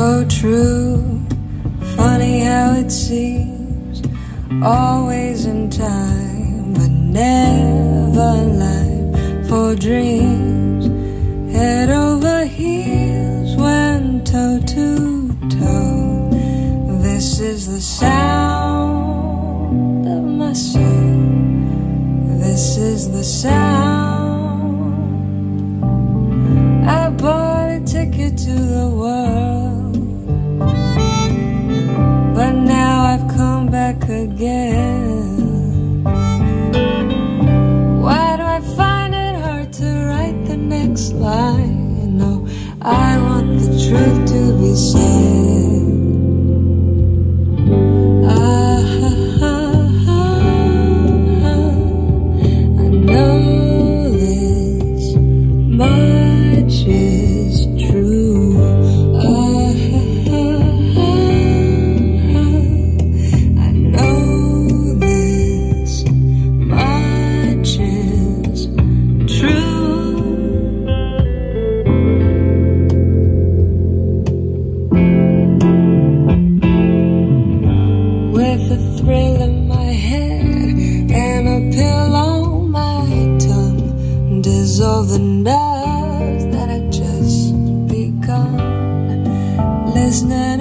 so true. Funny how it seems, always in time, but never life for dreams. Head over heels went toe to toe. This is the sound of my soul. This is the sound. I bought a ticket to the world, Why do I find it hard to write the next line? Know, I want the truth to be said. A thrill in my head and a pill on my tongue, dissolve the nerves that had just begun. Listening